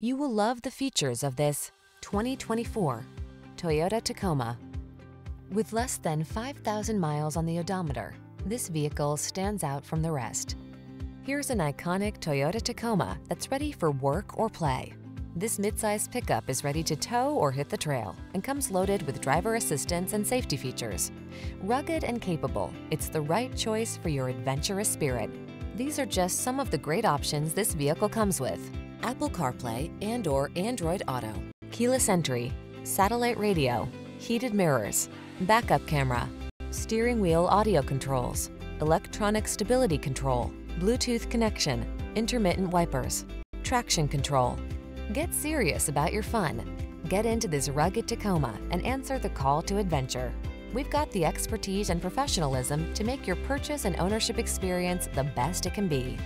You will love the features of this 2024 Toyota Tacoma. With less than 5,000 miles on the odometer, this vehicle stands out from the rest. Here's an iconic Toyota Tacoma that's ready for work or play. This midsize pickup is ready to tow or hit the trail and comes loaded with driver assistance and safety features. Rugged and capable, it's the right choice for your adventurous spirit. These are just some of the great options this vehicle comes with. Apple CarPlay and or Android Auto, keyless entry, satellite radio, heated mirrors, backup camera, steering wheel audio controls, electronic stability control, Bluetooth connection, intermittent wipers, traction control. Get serious about your fun. Get into this rugged Tacoma and answer the call to adventure. We've got the expertise and professionalism to make your purchase and ownership experience the best it can be.